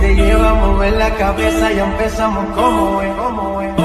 Te lleva a mover la cabeza, y empezamos como como es, como es.